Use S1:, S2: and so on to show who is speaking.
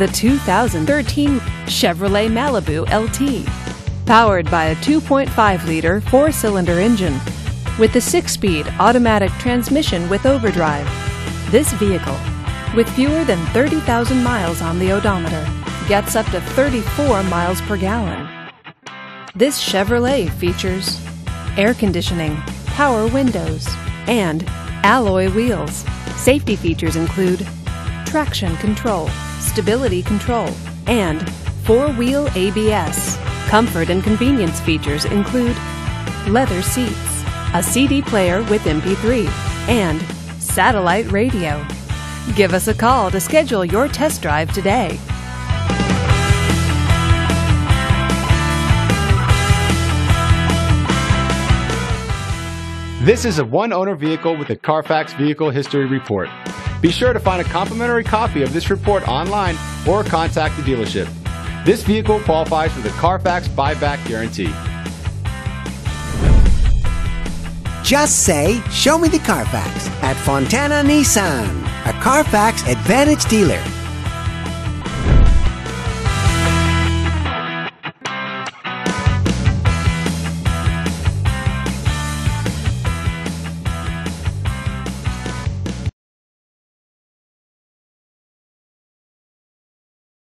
S1: the 2013 Chevrolet Malibu LT. Powered by a 2.5 liter four cylinder engine with a six speed automatic transmission with overdrive. This vehicle, with fewer than 30,000 miles on the odometer, gets up to 34 miles per gallon. This Chevrolet features air conditioning, power windows, and alloy wheels. Safety features include traction control, stability control, and four-wheel ABS. Comfort and convenience features include leather seats, a CD player with MP3, and satellite radio. Give us a call to schedule your test drive today.
S2: This is a one owner vehicle with a Carfax Vehicle History Report. Be sure to find a complimentary copy of this report online or contact the dealership. This vehicle qualifies for the Carfax buyback guarantee.
S3: Just say, Show me the Carfax at Fontana Nissan, a Carfax Advantage dealer.